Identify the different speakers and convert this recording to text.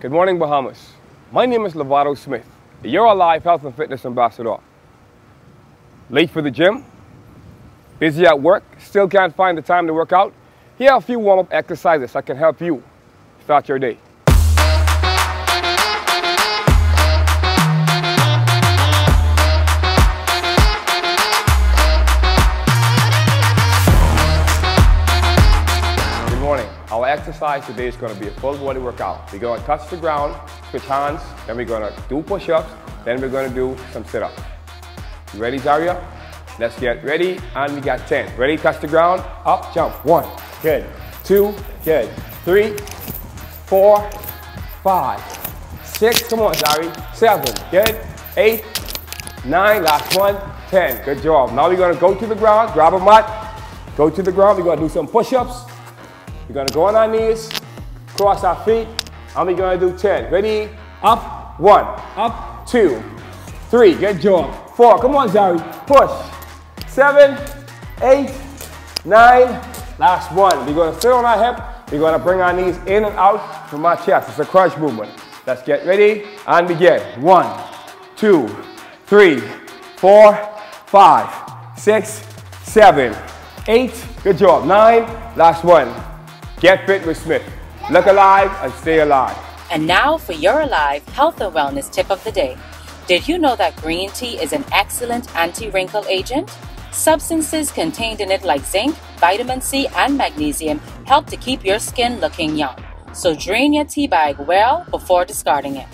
Speaker 1: Good morning, Bahamas. My name is Lovato Smith, your ALIV Health and Fitness Ambassador. Late for the gym? Busy at work? Still can't find the time to work out? Here are a few warm-up exercises that can help you start your day. Exercise today is going to be a full body workout. We're going to touch the ground, switch hands, then we're going to do push-ups, then we're going to do some sit-ups. You ready, Zaria? Let's get ready, and we got 10. Ready, touch the ground, up, jump. One, good. Two, good. Three, four, five, six, come on, Zari. Seven, good. Eight, nine, last one, 10. Good job. Now we're gonna go to the ground, grab a mat, go to the ground. We're gonna do some push-ups. We're gonna go on our knees, cross our feet, and we're gonna do 10. Ready? Up, one, up, two, three, good job. Four, come on, Zari, push. Seven, eight, nine, last one. We're gonna sit on our hip. We're gonna bring our knees in and out from our chest. It's a crunch movement. Let's get ready and begin. One, two, three, four, five, six, seven, eight. Good job. Nine, last one. Get fit with Smith. Look alive and stay alive.
Speaker 2: And now for your ALIV Health and Wellness tip of the day. Did you know that green tea is an excellent anti wrinkle agent? Substances contained in it, like zinc, vitamin C, and magnesium, help to keep your skin looking young. So drain your tea bag well before discarding it.